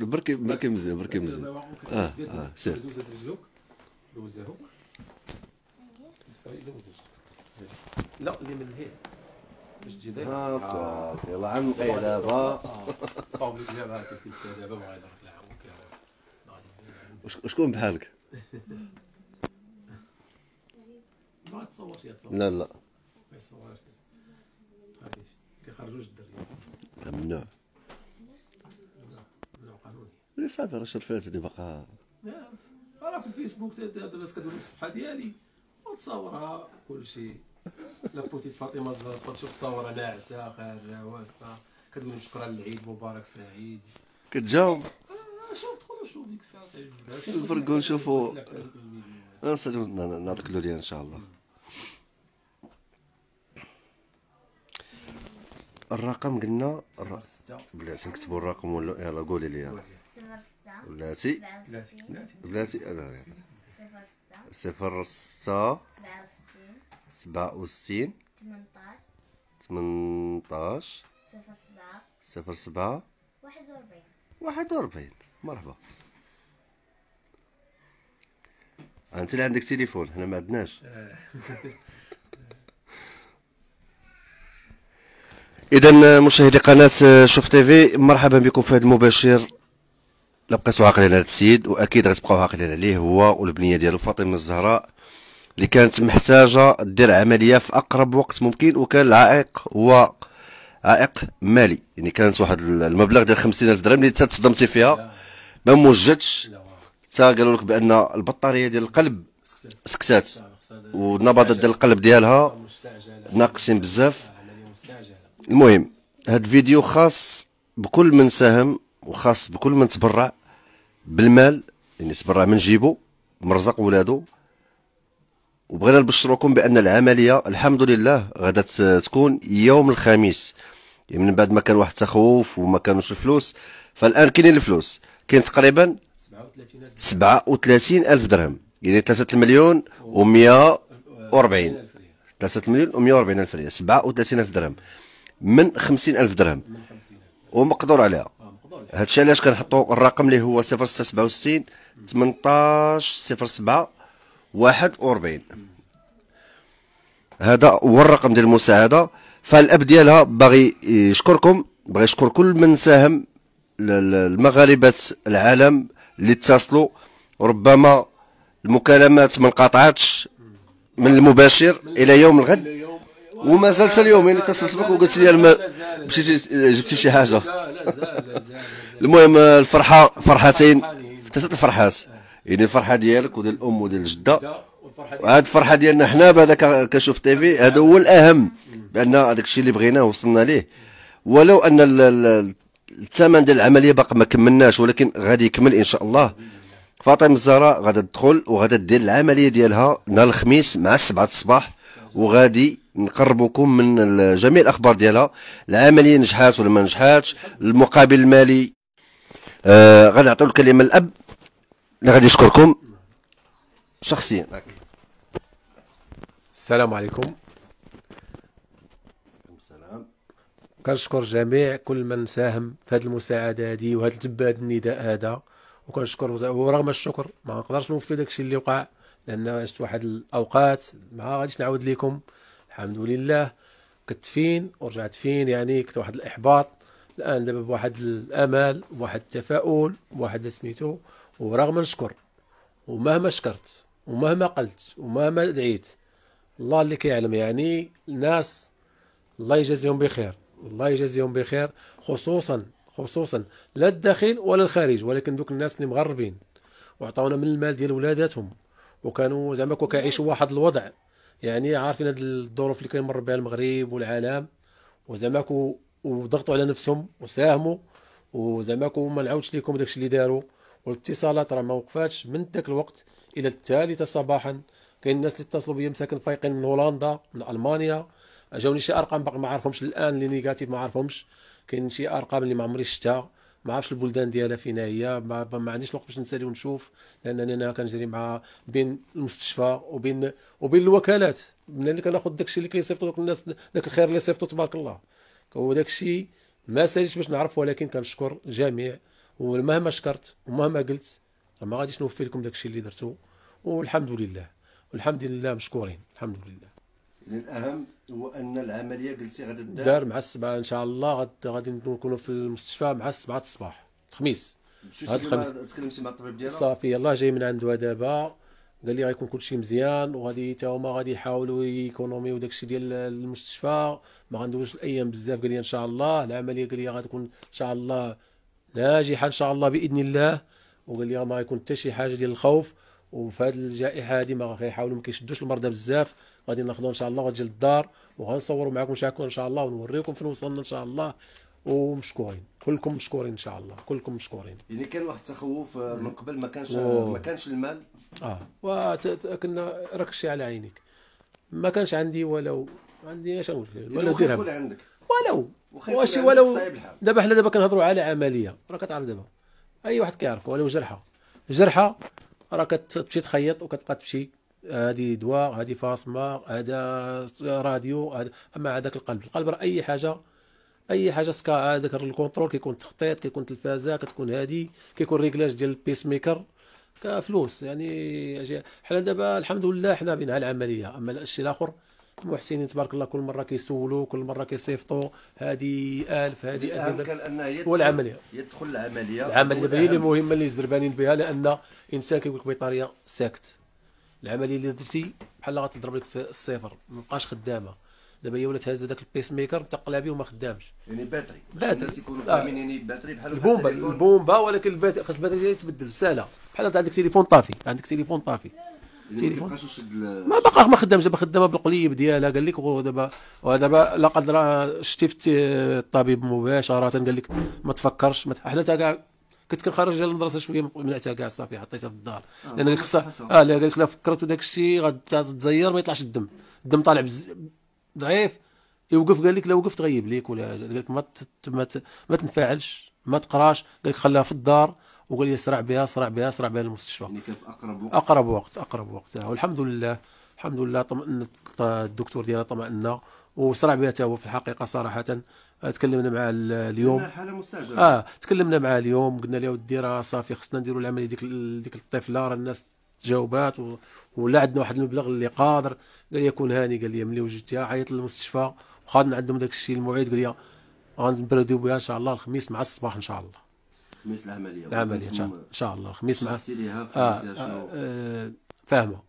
بركي بركي مزيان بركي مزيان. آه آه سير. دوز هاد رجلوك دوزهم لا اللي من الهيل باش تجي داير هاكا يلا عم دابا صاوب لي دابا في الساعة دابا العاون وش- وشكون بحالك؟ ما تصورش يا تصور لا لا. ما هاديش كيخرجوش الدريات ممنوع لي صافي راه شرفات هادي باقا نعم. راه في الفيسبوك دابا كدوي الصفحة ديالي وتصورها كل شيء لا بوتيت فاطمة الزهراء تشوف تصاورها ناعسه خارجه واقفه كتقول شكرا العيد مبارك سعيد كتجاوب. آه، شوف دخل شوف ديك الساعة تعجبك لا، الميديا. نصلي نعطيك له إن شاء الله. الرقم قلنا بلاتي نكتبوا الرقم ولا يلا قولي لي يلا. بلاتي؟ بلاتي أنا صفر ستة سبعة وستين سبعة وستين. ثمنتاش ثمنطاش صفر سبعة واحد وأربعين. واحد وأربعين. مرحبا. أنت اللي عندك تليفون إحنا ما عندناش. اذا مشاهدي قناة شوف تيفي مرحبا بكم في هذا المباشر. لا بقيتوا عاقلين على هذا السيد وأكيد غتبقاو عاقلين عليه هو والبنية ديالو فاطمة الزهراء اللي كانت محتاجة دير عملية في أقرب وقت ممكن وكان العائق هو عائق مالي. يعني كانت واحد المبلغ ديال 50000 درهم اللي تصدمتي فيها ما موجدش حتى قالوا لك بأن البطارية ديال القلب سكتات والنبضات ديال القلب ديالها ناقصين بزاف. المهم هاد الفيديو خاص بكل من ساهم وخاص بكل من تبرع بالمال يعني تبرع من جيبو مرزق ولادو. وبغينا نبشروكم بأن العملية الحمد لله غادا تكون يوم الخميس. يعني من بعد ما كان واحد التخوف وما كانوش الفلوس فالآن كاينين الفلوس. كاين تقريبا 37000 37 ألف درهم. يعني 3 المليون و140 3 المليون و140 ألف ريال. 37 ألف درهم. من 50 ألف درهم. من 50000 ومقدور عليها. آه مقدور عليه. هادشي علاش كنحطوا الرقم اللي هو 0667 18 07 41 هذا هو الرقم ديال المساعده فالأب ديالها باغي يشكركم باغي يشكر كل من ساهم المغاربه العالم اللي اتصلوا. ربما المكالمات ما انقطعتش من المباشر. إلى يوم الغد. وما زلت اليوم يعني اتصلت بك وقلت لي الم... مشيتي جبتي شي حاجة. لا لا زال المهم الفرحه فرحتين. ثلاثة الفرحات. يعني الفرحة ديالك وديال الأم وديال الجدة. وهاد الفرحة ديالنا حنا ك- كشوف تيفي هذا هو الأهم. بأن هذاك الشيء اللي بغيناه وصلنا ليه. ولو أن ال- ال- الثمن ديال العملية باقي ما كملناش ولكن غادي يكمل إن شاء الله. فاطمة الزهراء غادا تدخل وغادا دير العملية ديالها نهار الخميس مع السبعة الصباح وغادي نقربكم من جميع الأخبار ديالها. العملية نجحات ولا ما نجحاتش؟ المقابل المالي. آه غادي نعطيو الكلمة للأب. اللي غادي يشكركم شخصيا. السلام عليكم. السلام. كنشكر جميع كل من ساهم في هذه المساعدة هذه وهذا هذا النداء هذا. وكنشكر ورغم الشكر ما نقدرش نوفي داك الشيء اللي وقع لأن عشت واحد الأوقات. ما غاديش نعاود لكم الحمد لله. كنت فين؟ ورجعت فين؟ يعني كنت واحد الإحباط. الآن دابا بواحد الأمل بواحد التفاؤل بواحد سميتو ورغم نشكر ومهما شكرت ومهما قلت ومهما دعيت الله اللي كيعلم. يعني الناس الله يجازيهم بخير الله يجازيهم بخير خصوصا خصوصا لا الداخل ولا الخارج ولكن دوك الناس اللي مغربين وعطاونا من المال ديال ولاداتهم. وكانوا زعما كيعيشوا واحد الوضع. يعني عارفين هاد الظروف اللي كيمر بها المغرب والعالم وزعما وضغطوا على نفسهم وساهموا وزعما ما نعاودش لكم داكشي اللي داروا. والاتصالات راه ما وقفاتش من ذاك الوقت إلى الثالثة صباحا. كاين الناس اللي اتصلوا بيا مساكن فايقين من هولندا من ألمانيا. جاوني شي أرقام باقي ما عارفهمش الآن les indicatifs ما عارفهمش. كاين شي أرقام اللي ما عمري شفتها. ما عرفتش البلدان ديالها فين هي ما, ما عنديش الوقت باش نسالي ونشوف لأنني أنا كنجري مع بين المستشفى وبين وبين الوكالات. من اللي كناخذ داكشي اللي كيصيفطوا دوك الناس داك الخير اللي صيفطوا تبارك الله. هو داكشي ما ساليش باش نعرف ولكن كنشكر الجميع. ومهما شكرت ومهما قلت ما غاديش نوفي لكم داك الشيء اللي درتو. والحمد لله. والحمد لله مشكورين. الحمد لله. الاهم هو أن العملية قلتي غادي دار مع السبعة إن شاء الله غادي نكونوا في المستشفى مع السبعة الصباح الخميس. هذا الخميس. تكلمتي مع الطبيب ديالها؟ صافي يلاه جاي من عنده دابا قال لي غيكون كلشي مزيان وغادي حتى هما غادي يحاولوا يكونوميو داكشي ديال المستشفى. ما غندوزش الأيام بزاف. قال لي إن شاء الله. العملية قال لي غتكون إن شاء الله ناجحة إن شاء الله بإذن الله. وقال لي ما يكون حتى شي حاجة ديال الخوف. وفي هذه الجائحة هذه ما غيحاولوا ما كيشدوش المرضى بزاف. غادي ناخذوا إن شاء الله وغتجي للدار وغنصوروا معكم شاكون إن شاء الله ونوريكم فين وصلنا إن شاء الله. ومشكورين كلكم مشكورين إن شاء الله كلكم مشكورين. يعني كان واحد التخوف آه، من قبل ما كانش أوه. ما كانش المال؟ آه. وكنا راك الشيء على عينيك. ما كانش عندي ولو عندي اش نقول؟ لك ولا وخا يكون درهم عندك. ولو. واش ولو. دابا حنا دابا كنهضروا على عملية. راه كتعرف دابا. أي واحد كيعرف ولو جرحة. جرحة راه كتمشي تخيط وكتبقى تمشي. هذه دواء هذه فاصمة هذا راديو هذا أما هذاك القلب. القلب راه أي حاجة أي حاجة سكا هذاك الكونترول كيكون تخطيط كيكون تلفازة كتكون هادي كيكون ريكلاج ديال البيس ميكر كفلوس يعني. حنا دابا الحمد لله حنا بينا العملية. أما الشيء الآخر المحسنين تبارك الله كل مرة كيسولوا كل مرة كيصيفطوا هذه 1000 هذه الاهم 1000 كان أنه يدخل والعملية. يدخل العملية العملية هي اللي. مهمه اللي يزربانين بها لأن إنسان كيقول لك بطاريه ساكت العملية اللي درتي بحال غتضرب لك في الصفر ما بقاش خدامة دابا هي ولات هازه داك ال pacemaker تقلع به وما خدامش يعني batterie batterie. الناس يكونوا آه. فاهمين يعني batterie بحال البومبا. البومبا ولكن خاص ال batterie يتبدل ساله بحال عندك تليفون طافي عندك تليفون طافي يعني ما بقى ما خدامش دابا خدامه بالقليب ديالها. قال لك ودابا ودابا لا قدر شتي في الطبيب مباشرة. قال لك ما تفكرش ما حنا كاع كنت كنخرج المدرسة شوية منعتها كاع صافي حطيتها في الدار. لأن قال لك خصها. آه لا قال لك لا فكرتوا داك الشيء غتزير ما يطلعش الدم. الدم طالع بز... ضعيف. يوقف قال لك لا وقف تغيب ليك ولا قال لك ما ت... ما, ت... ما تنفعلش ما تقراش. قال لك خليها في الدار. وقال لي سرع بها سرع بها سرع بها للمستشفى. يعني كان في أقرب وقت؟ أقرب وقت أقرب وقت. والحمد لله الحمد لله طمأن الدكتور ديالنا طمأنا وسرع بها حتى هو في الحقيقة صراحة. آه، تكلمنا معاه ال- اليوم. حالة مستعجلة. آه تكلمنا معاه اليوم قلنا له ودي راه صافي خصنا نديروا العملية ديك ديك الطفله راه الناس تجاوبات و... ولا عندنا واحد المبلغ اللي قادر. قال لي كون هاني قال لي ملي وجدتها عيط للمستشفى وخدنا عندهم داك الشيء الموعد قال لي غنبردوا بها إن شاء الله الخميس مع الصباح إن شاء الله. خميس العملية العملية إن شاء الله إن شاء الله. الخميس مع ليها آه آه آه فاهمة.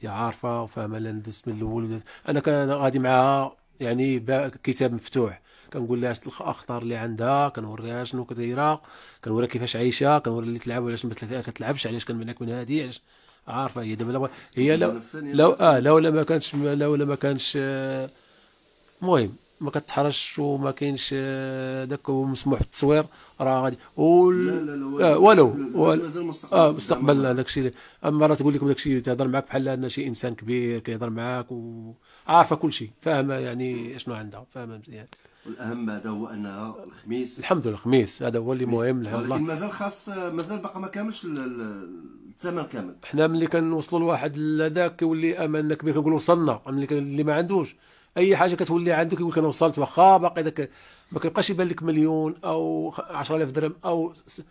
هي عارفة وفاهمة لأن دزت من الأول. أنا كان غادي معاها يعني كتاب مفتوح. كنقول لها شنو الأخطار اللي عندها كنوريها شنو كدايرة كنوريها كيفاش عايشة كنوري اللي تلعب وعلاش ما تلع- كتلعبش علاش كنمنعك من هذه علاش؟ عارفة هي دابا لو- هي لو نفسانية. لو آه لو لا ما كانش لو لا ما كانش آه، المهم ما كتحرش وما كاينش آه، داك مسموح بالتصوير راه غادي. وال... لا لا لا آه ولو مازال مستقبل. آه مستقبل. هذاك الشيء. أما راه تقول لكم داك الشيء تهضر معك بحال ان شي إنسان كبير كيهضر معاك وعارفه كل شيء فاهمة يعني شنو عندها فاهمة مزيان. والأهم بعد هو أنها الخميس. الحمد لله الخميس. هذا هو اللي مهم الحمد ولكن لله مازال خاص مازال باقي ما كاملش ال- ال- الثمن كامل. حنا ملي كنوصلوا لواحد هذاك كيولي املنا كبير كنقولوا وصلنا. ملي اللي ما عندوش أي حاجة كتولي عنده كيقول لك أنا وصلت واخا باقي داك ما كيبقاش يبان لك مليون أو خ- 10000 درهم أو س...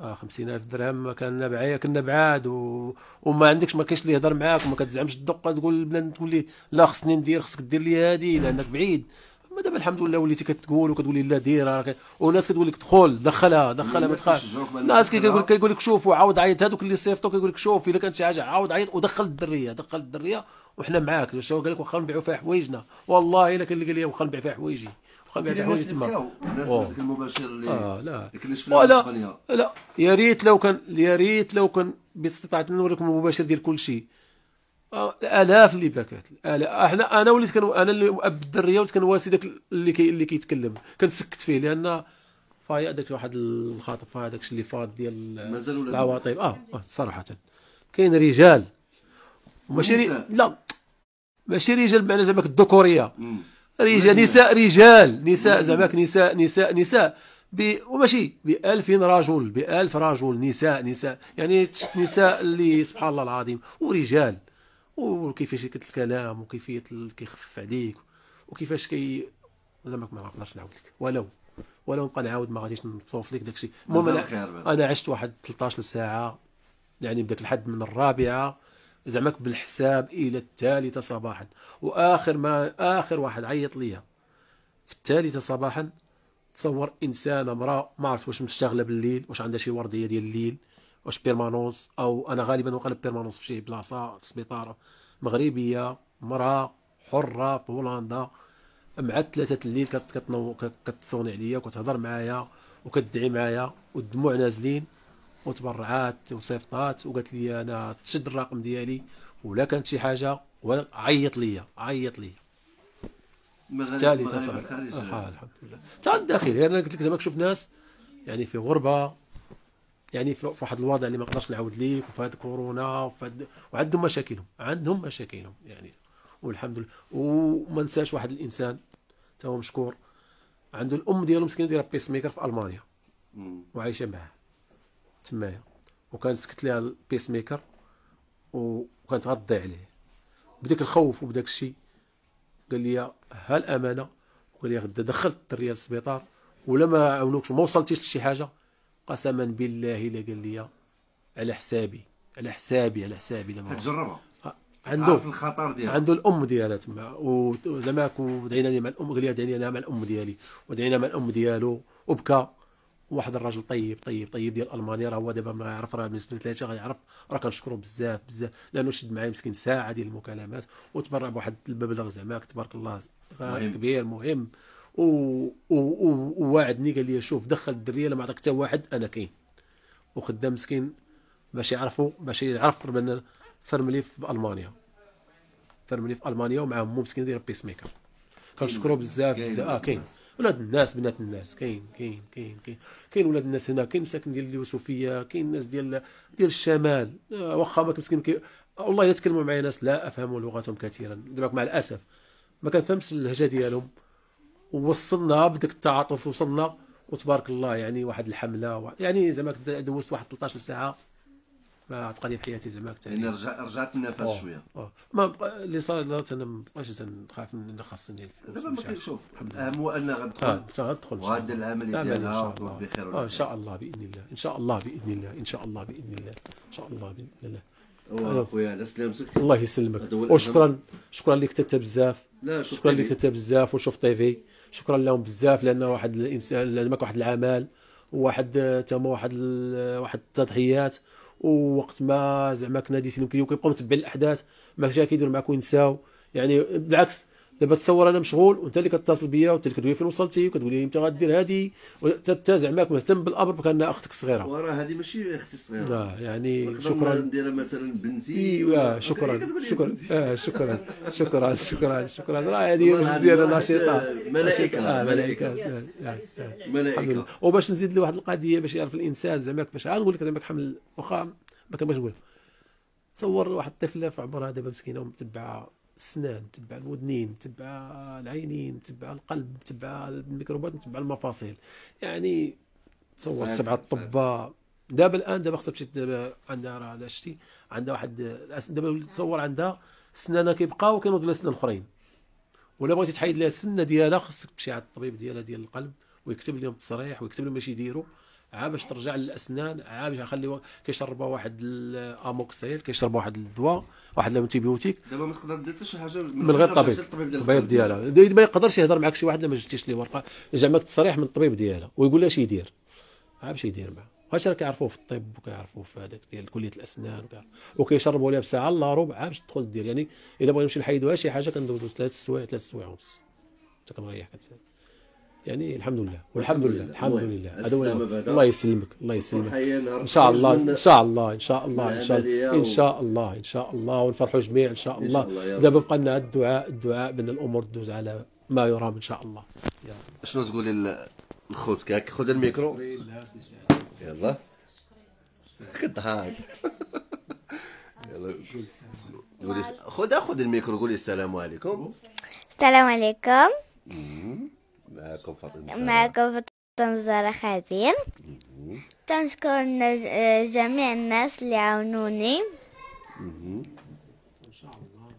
آه 50000 درهم كنا بعيا كنا بعاد و... وما عندكش ما كاينش اللي يهضر معاك وما كتزعمش تدق تقول البنات تقول لي لا خصني ندير خصك دير لي هذه لأنك بعيد. اما دابا الحمد لله وليتي كتقول وكتقولي لا ديرها ك- وناس كتقول لك دخل دخلها دخلها ما تخافش الناس. كيقول كيقول لك شوف وعاود عيط هذوك اللي صيفطوا كيقول لك شوف الا كانت شي حاجة عاود عيط ودخل الدرية دخل الدرية وحنا معاك. الشباب قال لك واخا نبيعوا فيها حوايجنا. والله إلا كان اللي قال لي واخا نبيع فيها حوايجي واخا نبيع فيها حوايجي تما. الناس المباشر اللي آه لا. ولا لا. يا ريت لو كان يا ريت لو كان باستطاعتنا نوريكم المباشر ديال كل شيء. آه، الالاف اللي بكات الآلاف. إحنا أنا وليت كان أنا اللي أب الدرية وليت كنواسي داك اللي كي اللي كيتكلم. كنسكت فيه لأن فاي هذاك واحد الخاطف هذاك الشيء اللي فاض ديال العواطف. آه آه، صراحة. كاين رجال. وماشي ري... لا. ماشي رجال بمعنى زعما الذكوريه. رجال نساء رجال. نساء زعما نساء. نساء نساء ب وماشي ب 2000 رجل ب 1000 رجل نساء نساء. يعني نساء اللي سبحان الله العظيم. ورجال. وكيفاش كت الكلام وكيفية كيخفف عليك وكيفاش كي زعما ما نقدرش نعاود لك. ولو ولو نبقى نعاود ما غاديش نصوف لك داكشي. المهم أنا. أنا عشت واحد 13 ساعة يعني بداك الحد من الرابعة زعما بالحساب إلى الثالثة صباحا. وآخر ما آخر واحد عيط ليا. في الثالثة صباحا تصور انسانه امرأة ما عرفت واش مشتغله بالليل واش عندها شي وردية ديال الليل. واش permanence أو أنا غالبا وقلب permanence في شي بلاصه في سبيطار مغربية مراه حرة في هولندا. مع ثلاثة الليل كت- كتنو كت- كتصوني عليا وكتهضر معايا وكتدعي معايا والدموع نازلين وتبرعات وصيفطات وقالت لي أنا تشد الرقم ديالي ولا كانت شي حاجة ولا عيط ليا عيط ليا. المغرب آه الحمد لله. تا الداخل يعني أنا قلت لك زعما كشوف ناس يعني في غربة يعني في واحد الوضع اللي ما نقدرش نعاود ليك وفي هاد كورونا وفي هاد وعندهم مشاكلهم عندهم مشاكلهم يعني. والحمد لله. وما نساش واحد الإنسان تا هو مشكور عنده الأم ديالو مسكين دايره pacemaker في ألمانيا. وعايشة معاه. تمايا. وكان سكت لها ال pacemaker وكانت غتضيع عليه. بداك الخوف وبداك الشيء قال لي ها الأمانة؟ وقال لي غدا دخلت الدريه للسبيطار ولا ما عاونوكش ما وصلتيش لشي حاجة. قسما بالله الا قال لي على حسابي على حسابي على حسابي لما تجربها عنده عارف الخطر ديالها عنده الأم ديالها تما وزعما ودعينا لي مع الأم قال لي دعيني مع الأم ديالي ودعينا مع الأم ديالو وبكى واحد الراجل طيب طيب طيب ديال ألمانيا راه هو دابا ما يعرف راه بالنسبة لثلاثه غيعرف راه كنشكرو بزاف بزاف لأنه شد معايا مسكين ساعة ديال المكالمات وتبرع بواحد المبلغ زعما تبارك الله مهم. كبير مهم. وواعدني قال لي شوف دخل الدرية لا ما عطاك حتى واحد أنا كاين. وخدام مسكين باش يعرفوا باش يعرف بان فرملي في ألمانيا. فرملي في ألمانيا ومعاه مو مسكين داير pacemaker كنشكرو بزاف بزاف. آه كاين. ولاد الناس بنات الناس. كاين كاين كاين كاين. كاين ولاد الناس هنا كاين مساكن ديال اليوسفية كاين الناس ديال ديال الشمال. آه، واخا ما مسكين كي والله إلا تكلموا معايا ناس لا أفهم لغتهم كثيرا. دابا مع الأسف ما كنفهمش اللهجة ديالهم. ووصلنا بداك التعاطف وصلنا. وتبارك الله يعني واحد الحملة و... يعني زعما كنت دوزت واحد 13 ساعة ما عاد في حياتي زعما كنت يعني. رجع رجعت النفس آه، شوية. آه. ما بقى اللي صار لا أنا ما بقاش تنخاف من خاصني الفلوس دابا ما. كنشوف الاهم هو ان غتدخل آه وغادي الله. العملية ديالها بخير آه إن شاء الله بإذن الله. إن شاء الله بإذن الله. إن شاء الله بإذن الله. إن شاء الله بإذن الله. هو أخويا على سلامتك الله يسلمك. وشكرا شكرا. لك كتبت بزاف. شكرا لك. كتبت بزاف وشوف تيفي شكرا لهم بزاف لأن واحد الانسان لأن واحد العمل وواحد تما واحد واحد التضحيات ووقت ما زعما كنا ديسين كيبقاو متبعين الأحداث ما كاش كيديروا معاك وينساو. يعني بالعكس دابا تصور أنا مشغول وانت اللي كتصل بيا وانت اللي كتقول لي فين وصلتي وكتقول لي إمتى غدير هادي وانت زعما مهتم بالأمر كان أختك صغيرة. وراه هذه ماشي أختي الصغيره آه يعني شكرا. نديرها مثلا بنتي ايوا شكرا. كتقول لي شكرا. آه شكرا. شكرا. شكرا. شكرا. راه هذه هذه واحد نشيطه ملائكة. ملائكة. آه، ملائكة. وباش نزيد لواحد القضية باش يعرف الإنسان زعما باش. عاد نقول لك زعما حمل واخا ما كنبغيش نقول تصور واحد الطفله في عمرها دابا مسكينة متبعه السنان متبع الودنين متبع العينين متبع القلب متبع الميكروبات متبع المفاصل. يعني تصور سبعة صعيب. طباء دابا الآن دابا خصها تمشي دابا عندها راه لا شتي عندها واحد دابا تصور عندها سنانها كيبقاو وكينوض لها سنان اخرين ولا بغيتي تحيد لها السنة ديالها خصك تمشي عند الطبيب ديالها ديال القلب ويكتب لهم تصريح ويكتب لهم باش يديروا. عا باش ترجع للأسنان عا باش يخليوها كيشربوا واحد الأموكسيل كيشربوا واحد الدواء واحد ال antibiotique. دابا ما تقدر دير حتى شي حاجة من غير طبيب الطبيب الطبيب ديالها. دي- ما يقدرش يهضر معك شي واحد لما جبتيش ليه ورقة. جامعك تصريح من الطبيب ديالها ويقول لها اش يدير؟ عا باش يدير معاه. واش راه كيعرفوه في الطب وكيعرفوه في هذاك ديال كلية الأسنان وكيشربوا لها بساعة الا ربع باش تدخل دير. يعني إلا بغينا نمشي نحيدوها شي حاجة كندوزو ثلاث سوايع ثلاث سوايع ونص. حتى كنريح كتسأل. يعني الحمد لله والحمد لله. الحمد لله هذا هو. الله يسلمك الله يسلمك. إن شاء الله إن شاء الله إن شاء الله إن شاء الله إن شاء الله إن شاء الله. ونفرحوا جميع إن شاء إن الله. دابا بقى لنا الدعاء الدعاء بأن الأمور تدوز على ما يرام إن شاء الله. شنو تقولي لخوتك هاك خذ الميكرو. يلا. كضحك يلا. قولي خذ خذ الميكرو قولي السلام عليكم. السلام عليكم. معكم فاطمه زهرة. معكم فاطمة زهرة خادم تنشكر جميع الناس اللي عاونوني.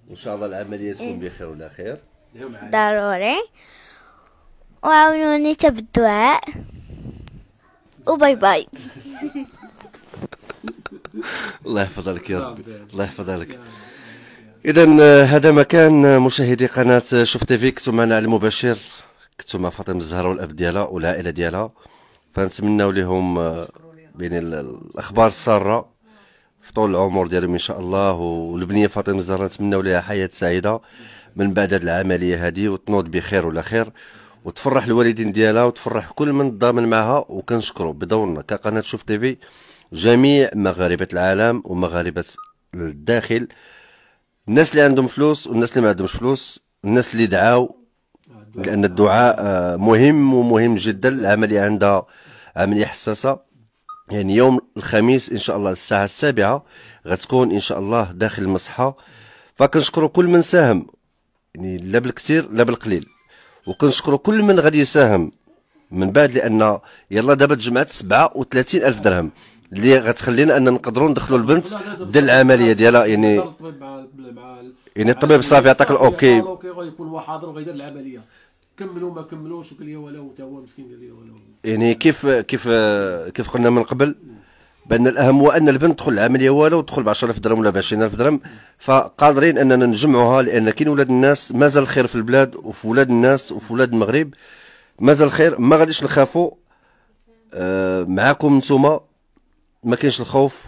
وان شاء الله العملية تكون بخير ولا خير ضروري. وعاونوني تا بالدعاء. و bye bye. الله يحفظ لك يا ربي. الله يحفظ لك اذا هذا ما كان مشاهدي قناة شوف تيفي كنتم معنا على المباشر. كنتم مع فاطمة الزهراء والأب ديالها والعائلة ديالها. فنتمناو لهم آه، بين ال- الأخبار السارة في طول العمر ديالهم إن شاء الله. والبنية فاطمة الزهراء نتمناو لها حياة سعيدة من بعد هذه العملية هذه وتنوض بخير ولا خير وتفرح الوالدين ديالها وتفرح كل من ضامن معها. وكنشكروا بدورنا كقناه شوف تيفي جميع مغاربة العالم ومغاربة الداخل. الناس اللي عندهم فلوس والناس اللي ما عندهمش فلوس الناس اللي دعاو لأن الدعاء آه، مهم ومهم جدا العملية عندها عمليه حساسه يعني يوم الخميس ان شاء الله الساعة السابعه غتكون ان شاء الله داخل المصحه فكنشكروا كل من ساهم يعني لا بالكثير لا بالقليل وكنشكروا كل من غادي يساهم من بعد لأن يلا دابا تجمعت 37 الف درهم اللي غتخلينا ان نقدروا ندخلوا البنت ديال العملية ديالها يعني يعني الطبيب صافي عطاك. الاوكي غيكون هو حاضر وغيدير العملية كملوا ما كملوش وقال لي ولا حتى هو مسكين قال لي ولا يعني كيف كيف كيف قلنا من قبل؟ بأن الأهم هو أن البنت تدخل العملية والو وتدخل ب 10000 درهم ولا ب 20000 درهم. فقادرين أننا نجمعوها لأن كاين ولاد الناس مازال خير في البلاد وفي ولاد الناس وفي ولاد المغرب. مازال خير ما غاديش نخافوا. آه، معاكم نتوما. ما كاينش الخوف.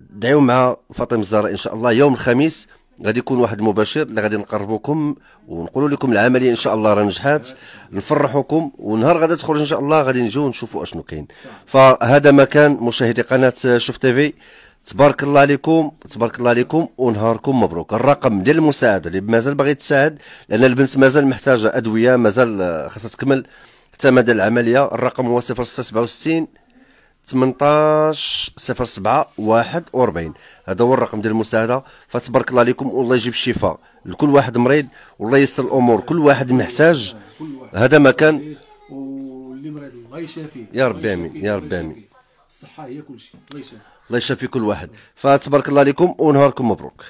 دعيو مع فاطمة الزهراء إن شاء الله يوم الخميس. غادي يكون واحد مباشر اللي غادي نقربوكم ونقولوا لكم العملية إن شاء الله راه نجحات نفرحوكم ونهار غادي تخرج إن شاء الله غادي نجيو نشوفوا أشنو كاين. فهذا مكان مشاهدي قناة شوف تيفي تبارك الله عليكم تبارك الله عليكم ونهاركم مبروك. الرقم ديال المساعدة اللي مازال باغي تساعد لأن البنت مازال محتاجة أدوية مازال خاصها تكمل الثمن ديال العملية الرقم هو 0667 18 07 41 هذا هو الرقم ديال المساعده فتبارك الله عليكم والله يجيب الشفاء لكل واحد مريض والله ييسر الأمور كل واحد محتاج. هذا مكان واللي مريض الله يشافيه. يا ربي يشافيه، يا ربي آمين. يشافيه. الصحة هي كل شيء الله يشافيه. الله يشافي كل واحد. فتبارك الله عليكم ونهاركم مبروك.